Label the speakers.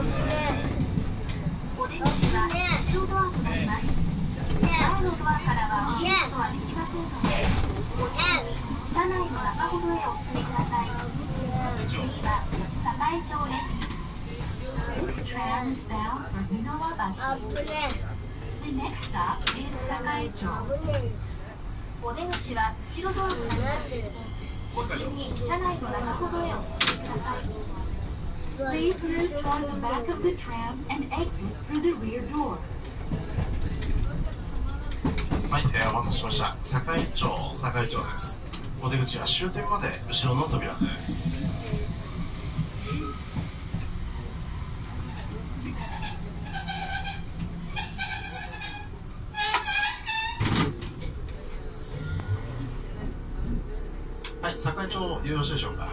Speaker 1: お出口は後ろドアになります前のドアからは降りることはできません。ので車内の中ほどへお進みください次は栄町です This tram is bound for Minawabashi The next stop is 栄町お出口は後ろドアになりますご自由に車内の中ほどへお進みください
Speaker 2: はい、えー、お待たせしました。堺町、堺町です。お出口は終点まで後ろの扉です。はい、堺町、よろしいでしょうか？